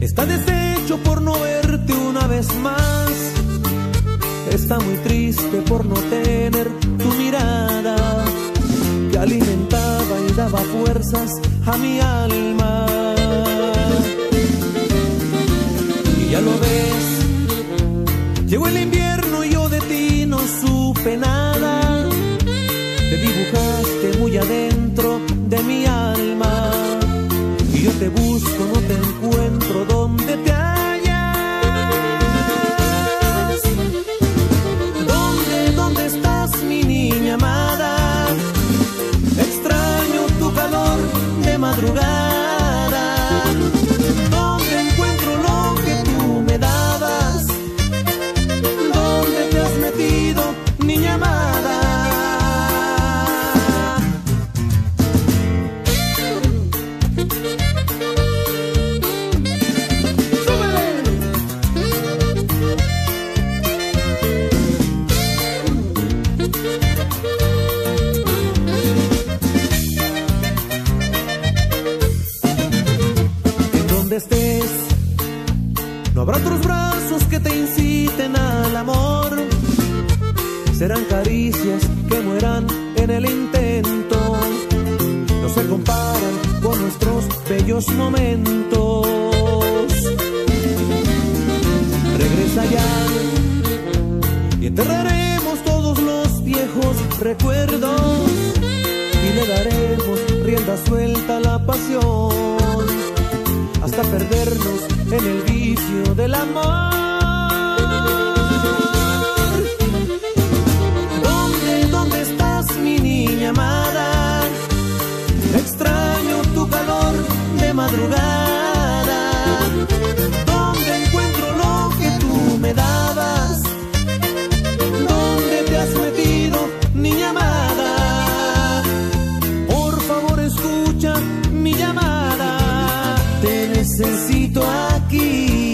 está deshecho por no verte una vez más. Está muy triste por no tener tu mirada que alimentaba y daba fuerzas a mi alma. Y ya lo ves, llegó el invierno y yo de ti no supe nada. Te dibujaste muy adentro de mi alma yo te busco, no te encuentro donde te hallas. No habrá otros brazos que te inciten al amor. Serán caricias que mueran en el intento. No se comparan con nuestros bellos momentos. Regresa ya y enterraremos todos los viejos recuerdos y le daremos rienda suelta a la pasión perdernos en el vicio del amor. necesito aquí.